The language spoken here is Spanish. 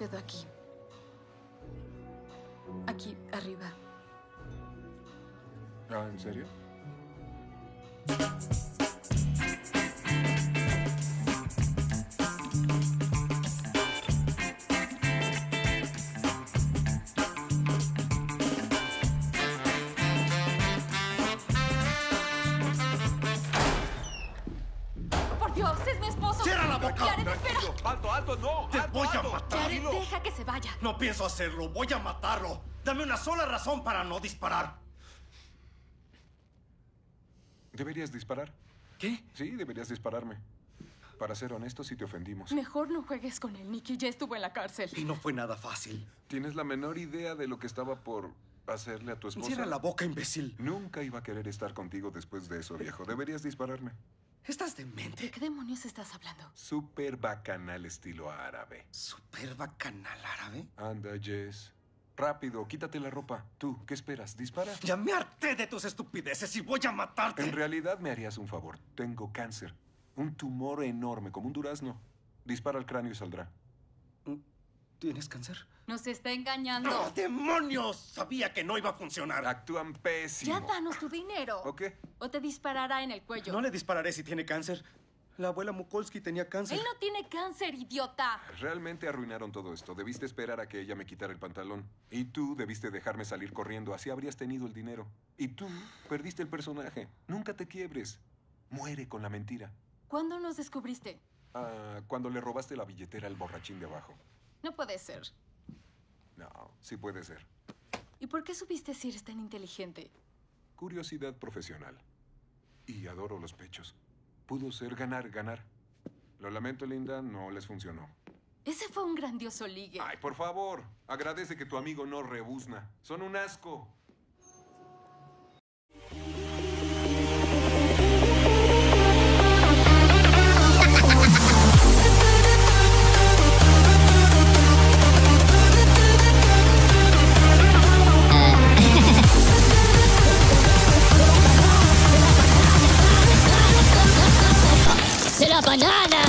pedo aquí. Aquí, arriba. Ah, ¿en serio? ¡Por Dios! ¡Es mi esposo! ¡Cierra la boca! ¡Alto, alto! ¡No! ¡Te alto, voy a matar! Jared, deja que se vaya. No pienso hacerlo, voy a matarlo. Dame una sola razón para no disparar. ¿Deberías disparar? ¿Qué? Sí, deberías dispararme. Para ser honesto, si te ofendimos. Mejor no juegues con él, Nicky. Ya estuvo en la cárcel. Y no fue nada fácil. ¿Tienes la menor idea de lo que estaba por hacerle a tu esposa? Cierra la boca, imbécil. Nunca iba a querer estar contigo después de eso, viejo. Deberías dispararme. ¿Estás ¿De demente? qué demonios estás hablando? Súper bacanal estilo árabe. ¿Super bacanal árabe? Anda, Jess. Rápido, quítate la ropa. Tú, ¿qué esperas? ¿Dispara? Ya me harté de tus estupideces y voy a matarte. En realidad me harías un favor. Tengo cáncer. Un tumor enorme, como un durazno. Dispara al cráneo y saldrá. ¿Tienes cáncer? Nos está engañando. ¡No, demonios! Sabía que no iba a funcionar. Actúan pésimo. Ya danos tu dinero. ¿O qué? O te disparará en el cuello. No le dispararé si tiene cáncer. La abuela Mukolsky tenía cáncer. Él no tiene cáncer, idiota. Realmente arruinaron todo esto. Debiste esperar a que ella me quitara el pantalón. Y tú debiste dejarme salir corriendo. Así habrías tenido el dinero. Y tú perdiste el personaje. Nunca te quiebres. Muere con la mentira. ¿Cuándo nos descubriste? Ah, cuando le robaste la billetera al borrachín de abajo. No puede ser. No, sí puede ser. ¿Y por qué supiste si eres tan inteligente? Curiosidad profesional. Y adoro los pechos. Pudo ser ganar, ganar. Lo lamento, Linda, no les funcionó. Ese fue un grandioso ligue. Ay, por favor, agradece que tu amigo no rebuzna. Son un asco. Banane!